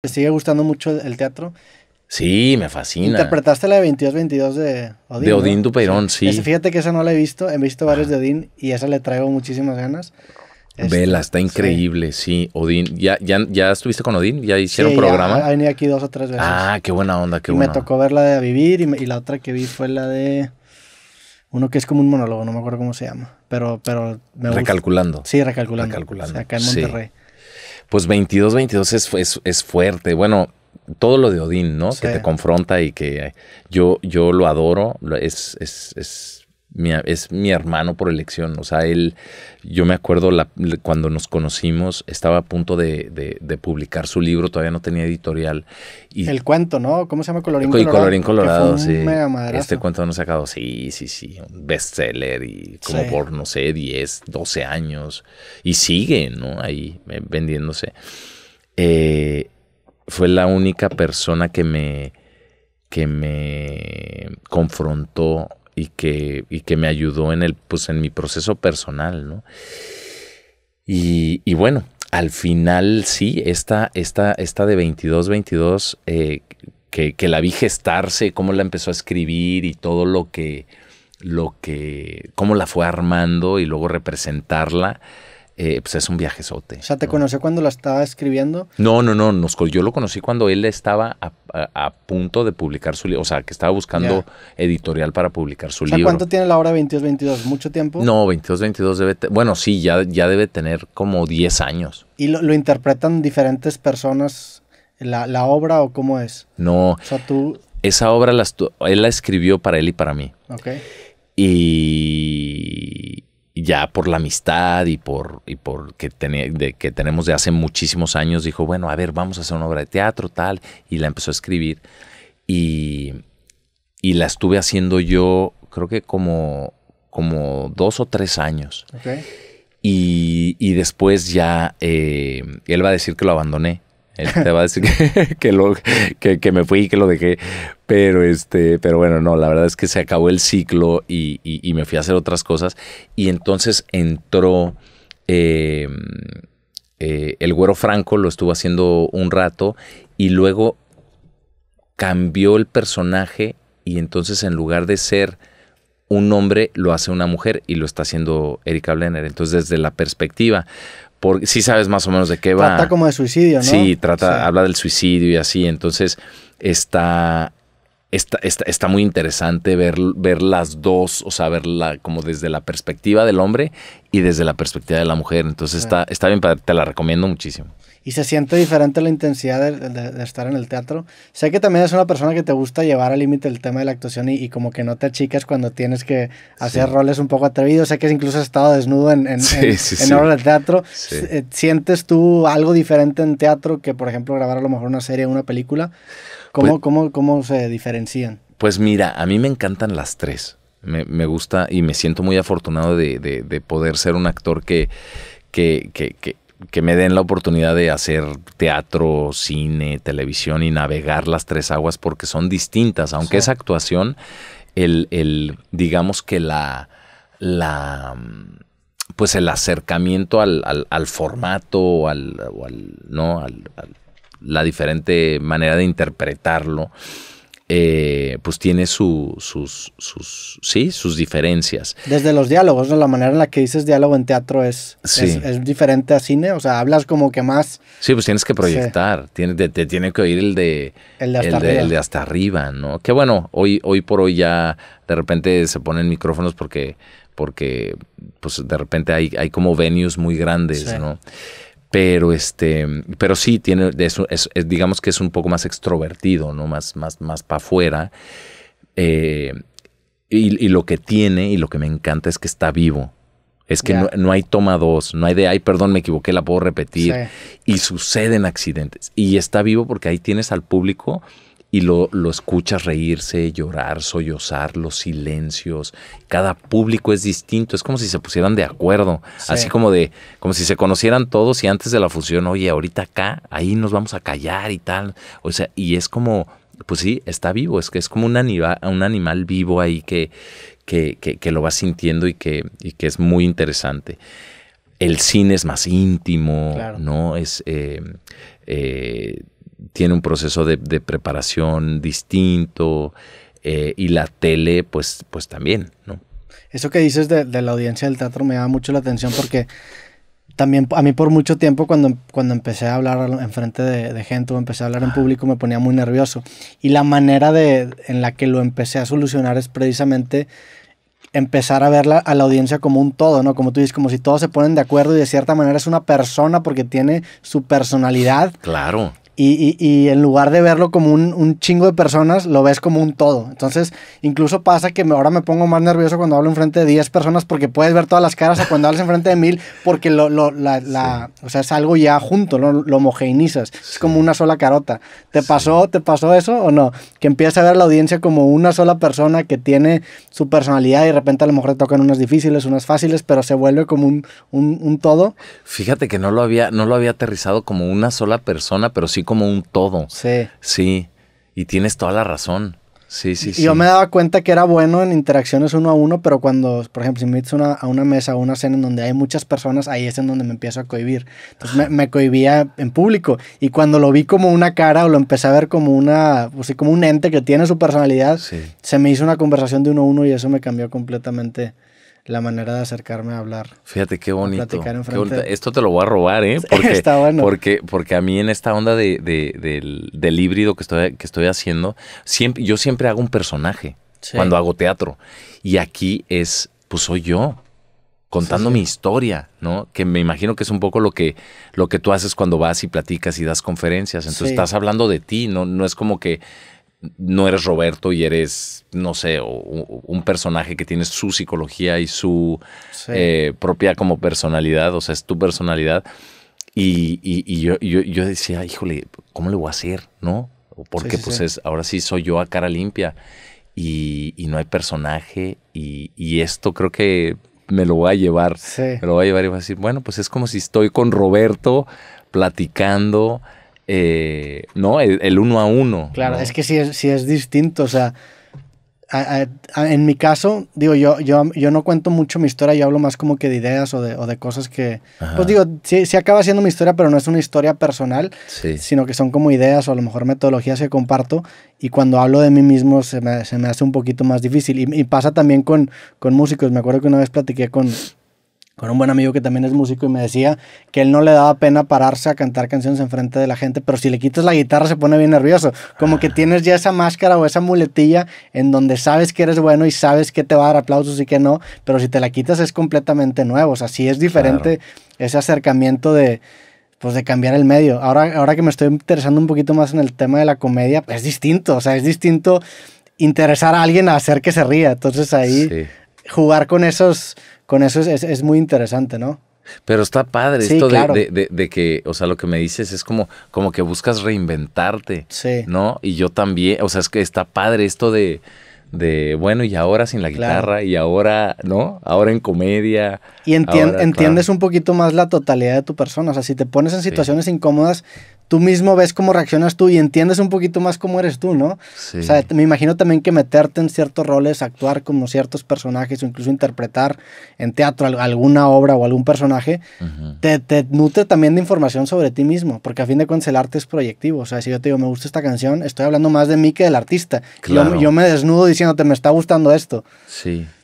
¿Te sigue gustando mucho el, el teatro? Sí, me fascina. Interpretaste la de 22-22 de Odín. De ¿no? Odín Dupeirón, sí. Ese- fíjate que esa no la he visto, he visto varios de Odín y esa le traigo muchísimas ganas. Este, Vela, está sí. increíble, sí. Odín, ¿Ya, ya, ¿ya estuviste con Odín? ¿Ya hicieron Sí, ya programa? Ha venido aquí dos o tres veces. ah, qué buena onda, qué y buena me tocó ver la de A Vivir y, me- y la otra que vi fue la de uno que es como un monólogo, no me acuerdo cómo se llama, pero pero me gusta. Recalculando. Sí, recalculando. Recalculando, O sea, acá en sí. Monterrey. Pues 22-22 es, es, es fuerte. Bueno, todo lo de Odín, ¿no? Sí. Que te confronta y que yo, yo lo adoro. Es, es, es, mi, es mi hermano por elección. O sea, él, yo me acuerdo la- cuando nos conocimos, estaba a punto de, de- de publicar su libro, todavía no tenía editorial. Y El cuento, ¿no? ¿Cómo se llama? Colorín y Colorado. Colorín que fue Colorado, un sí. mega. Este cuento no sacado, sí, sí, sí. Un bestseller y como Sí. por, no sé, 10, 12 años. Y sigue, ¿no? Ahí eh, vendiéndose. Eh, fue la única persona que me, que me confrontó y que, y que me ayudó en, el, pues, en mi proceso personal, ¿no? Y, y bueno, al final sí, esta, esta, esta de 22-22, eh, que, que la vi gestarse, cómo la empezó a escribir y todo lo que, lo que, cómo la fue armando y luego representarla, eh, pues es un viajezote. O sea, ¿te ¿no? conoció cuando la estaba escribiendo? No, no, no, nos, yo lo conocí cuando él estaba a, a- a punto de publicar su libro, o sea, que estaba buscando editorial para publicar su O sea, libro. ¿cuánto tiene la obra 22-22? ¿Mucho tiempo? No, 22, 22 debe, bueno, sí, ya, ya debe tener como 10 años. ¿Y lo, lo interpretan diferentes personas la, la obra o cómo es? No, O sea, tú... esa obra la él la escribió para él y para mí. Ok. Y ya por la amistad y por, y por que, tene- de, que tenemos de hace muchísimos años, dijo, bueno, a ver, vamos a hacer una obra de teatro, tal, y la empezó a escribir. Y, y la estuve haciendo yo, creo que como, como dos o tres años. Y, y después ya eh, él va a decir que lo abandoné. Él te va a decir que, que me fui y que lo dejé. Pero este, pero bueno, no, la verdad es que se acabó el ciclo y, y- me fui a hacer otras cosas. Y entonces entró eh, eh, el güero Franco, lo estuvo haciendo un rato, y luego cambió el personaje. Y entonces en lugar de ser un hombre lo hace una mujer y lo está haciendo Erika Blenner. Entonces, desde la perspectiva, porque sí sabes más o menos de qué va. Trata como de suicidio, ¿no? Sí, trata, Sí. habla del suicidio y así. Entonces, está, está, está, está muy interesante ver, ver las dos, o sea, verla como desde la perspectiva del hombre y desde la perspectiva de la mujer. Entonces, Sí. está, está bien, te la recomiendo muchísimo. Y se siente diferente la intensidad de, de- de estar en el teatro. Sé que también es una persona que te gusta llevar al límite el tema de la actuación y, y como que no te achicas cuando tienes que hacer Sí. roles un poco atrevidos. Sé que incluso has estado desnudo en, en, Sí, en- sí, en obras de teatro. Eh, ¿Sientes tú algo diferente en teatro que, por ejemplo, grabar a lo mejor una serie o una película? ¿Cómo, Pues- cómo, cómo se diferencian? Pues mira, a mí me encantan las tres. Me, me gusta y me siento muy afortunado de, de- de poder ser un actor que, que, que, que- que me den la oportunidad de hacer teatro, cine, televisión y navegar las tres aguas porque son distintas. Aunque Sí. es actuación, el, el- digamos que la, la pues el acercamiento al, al- al formato o al, o al- no al- al- la diferente manera de interpretarlo eh, pues tiene su- sus, sus, sí, sus diferencias. Desde los diálogos, ¿no? La manera en la que dices diálogo en teatro es, Sí. es, es diferente a cine. O sea, hablas como que más Sí, pues tienes que proyectar, tiene- te, te tiene que oír el de, el de hasta el de, arriba. el de hasta arriba, ¿no? Que bueno, hoy, hoy por hoy ya de repente se ponen micrófonos porque, porque pues de repente hay, hay como venues muy grandes, Sí. ¿no? Pero este, pero sí tiene, es, es- digamos que es un poco más extrovertido, ¿no? Más, más, más para afuera. Eh, y, y lo que tiene y lo que me encanta es que está vivo. Es que no, no hay toma dos, no hay de, ay, perdón, me equivoqué, la puedo repetir Sí. y suceden accidentes. Y está vivo porque ahí tienes al público y lo, lo escuchas reírse, llorar, sollozar, los silencios. Cada público es distinto, es como si se pusieran de acuerdo, Sí. así como de, como si se conocieran todos y antes de la función, oye, ahorita acá, ahí nos vamos a callar y tal. O sea, y es como, pues sí, está vivo, es que es como un, anima- un animal vivo ahí que, que, que, que lo vas sintiendo y que, y que es muy interesante. El cine es más íntimo, Claro. ¿no? Es, eh, eh, tiene un proceso de, de preparación distinto eh, y la tele, pues, pues también, ¿no? Eso que dices de, de, la audiencia del teatro me llama mucho la atención porque también a mí por mucho tiempo cuando, cuando empecé a hablar en frente de, de, gente o empecé a hablar en público me ponía muy nervioso. Y la manera de, en la que lo empecé a solucionar es precisamente empezar a ver a la audiencia como un todo, ¿no? Como tú dices, como si todos se ponen de acuerdo y de cierta manera es una persona porque tiene su personalidad. Claro. Y, y, y, en lugar de verlo como un, un, chingo de personas, lo ves como un todo. Entonces, incluso pasa que ahora me pongo más nervioso cuando hablo enfrente de 10 personas porque puedes ver todas las caras a cuando hablas enfrente de mil porque lo, lo, la, la sí. o sea, es algo ya junto, ¿no? lo homogeneizas. Sí. Es como una sola carota. ¿Te, sí. pasó, ¿Te pasó eso o no? Que empiezas a ver a la audiencia como una sola persona que tiene su personalidad y de repente a lo mejor tocan unas difíciles, unas fáciles, pero se vuelve como un, un, un todo. Fíjate que no lo, había, no lo había aterrizado como una sola persona, pero sí como un todo. Sí. Sí. Y tienes toda la razón. Sí, sí, y sí. Yo me daba cuenta que era bueno en interacciones uno a uno, pero cuando, por ejemplo, si me metes una, a una mesa o una cena en donde hay muchas personas, ahí es en donde me empiezo a cohibir. Entonces me, me, cohibía en público. Y cuando lo vi como una cara o lo empecé a ver como una, pues, como un ente que tiene su personalidad, sí. se me hizo una conversación de uno a uno y eso me cambió completamente la manera de acercarme a hablar. Fíjate qué bonito. Qué bonito. Esto te lo voy a robar, ¿eh? Porque, Está bueno. Porque, porque a mí en esta onda de, de, del, del, híbrido que estoy, que estoy haciendo, siempre, yo siempre hago un personaje sí. cuando hago teatro. Y aquí es, pues soy yo contando sí, sí. mi historia, ¿no? Que me imagino que es un poco lo que, lo que tú haces cuando vas y platicas y das conferencias. Entonces estás hablando de ti, no, no es como que no eres Roberto y eres, no sé, un personaje que tiene su psicología y su sí. eh, propia como personalidad, o sea, es tu personalidad. Y, y, y yo, yo, yo, decía, híjole, ¿cómo le voy a hacer? ¿No? Porque sí, sí, pues es, ahora sí soy yo a cara limpia y, y no hay personaje y, y, esto creo que me lo voy a llevar, me lo voy a llevar y voy a decir, bueno, pues es como si estoy con Roberto platicando, eh, ¿no? El, el, uno a uno. Claro, ¿no? es que sí es, sí es distinto, o sea, a, a, en mi caso, digo, yo, yo, yo no cuento mucho mi historia, yo hablo más como que de ideas o de, o de cosas que, Ajá. pues digo, sí, sí, acaba siendo mi historia, pero no es una historia personal, sí. sino que son como ideas o a lo mejor metodologías que comparto y cuando hablo de mí mismo se me, se me hace un poquito más difícil. Y, y pasa también con, con músicos, me acuerdo que una vez platiqué con, con un buen amigo que también es músico y me decía que él no le daba pena pararse a cantar canciones enfrente de la gente, pero si le quitas la guitarra se pone bien nervioso, como que tienes ya esa máscara o esa muletilla en donde sabes que eres bueno y sabes que te va a dar aplausos y que no, pero si te la quitas es completamente nuevo, o sea, sí es diferente claro. ese acercamiento de pues de cambiar el medio. Ahora, ahora que me estoy interesando un poquito más en el tema de la comedia, es distinto, o sea, es distinto interesar a alguien a hacer que se ría, entonces ahí sí. Jugar con esos con eso es, es, es, muy interesante, ¿no? Pero está padre sí, esto claro. de, de, de, que, o sea, lo que me dices es como, como que buscas reinventarte, sí. ¿no? Y yo también, o sea, es que está padre esto de, de bueno, y ahora sin la guitarra, claro. y ahora, ¿no? Ahora en comedia. Y entien, ahora, entiendes claro. un poquito más la totalidad de tu persona, o sea, si te pones en situaciones sí. incómodas, tú mismo ves cómo reaccionas tú y entiendes un poquito más cómo eres tú, ¿no? Sí. O sea, me imagino también que meterte en ciertos roles, actuar como ciertos personajes o incluso interpretar en teatro alguna obra o algún personaje, uh -huh. te, te, nutre también de información sobre ti mismo, porque a fin de cuentas el arte es proyectivo. O sea, si yo te digo, me gusta esta canción, estoy hablando más de mí que del artista. Claro. Yo, yo me desnudo diciéndote, me está gustando esto. Sí.